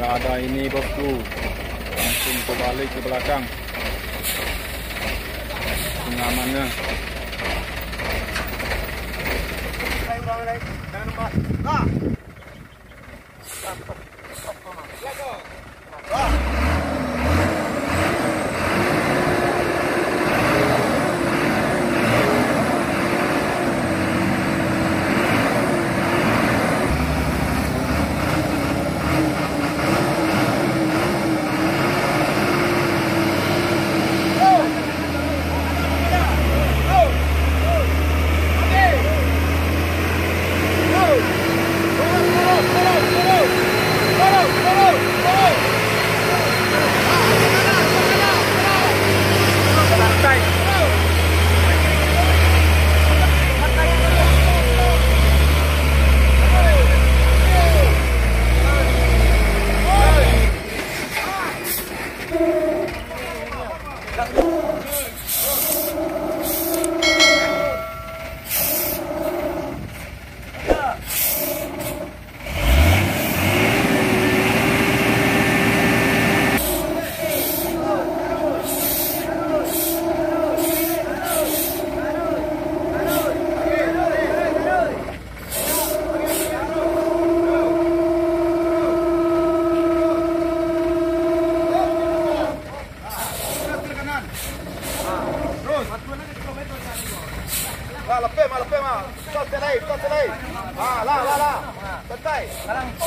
nggak ada ini bosku, langsung kebalik ke belakang. Pengamannya. Lah, lepe mah, lepe mah. Tot selai, tot selai. Ah, lah, lah, lah. Santai. Sekarang kau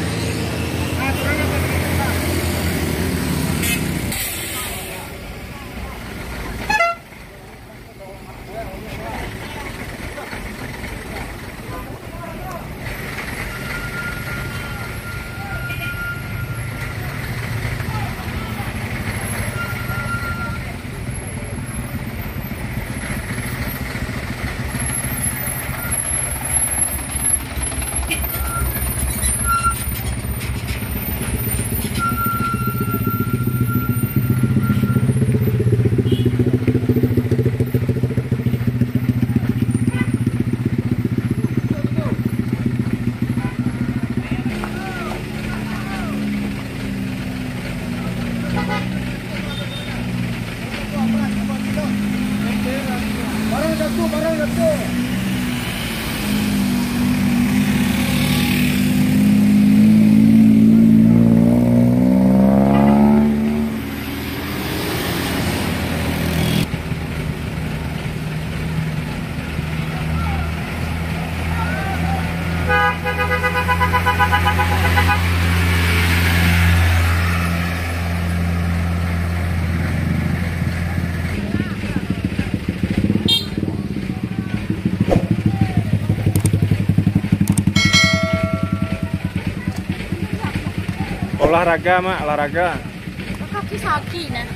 Olahraga mak, olahraga. kaki saki nah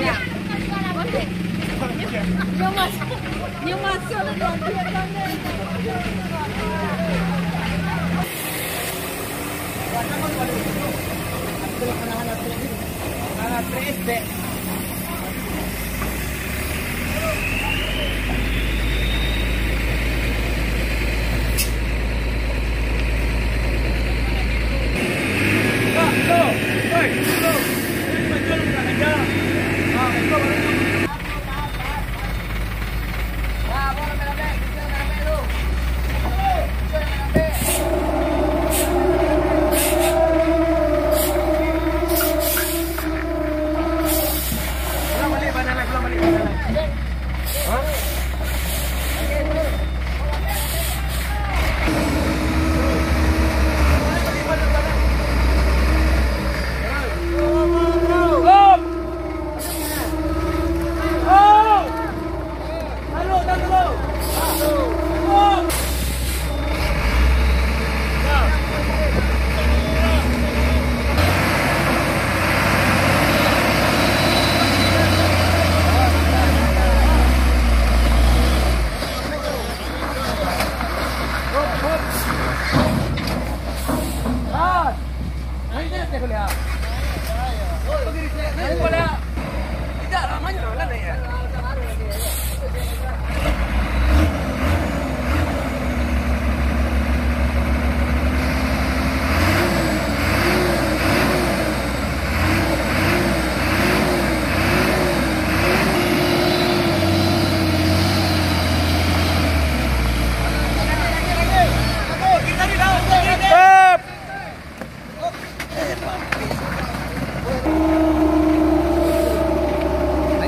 dia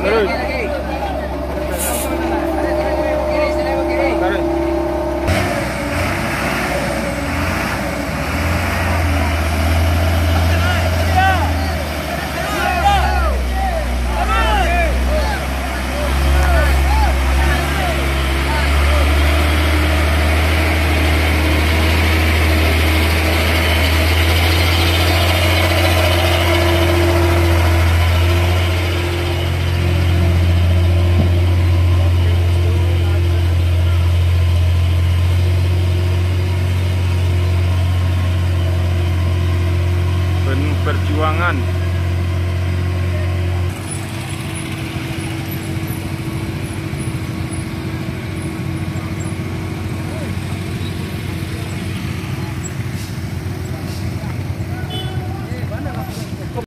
Dude. Perjuangan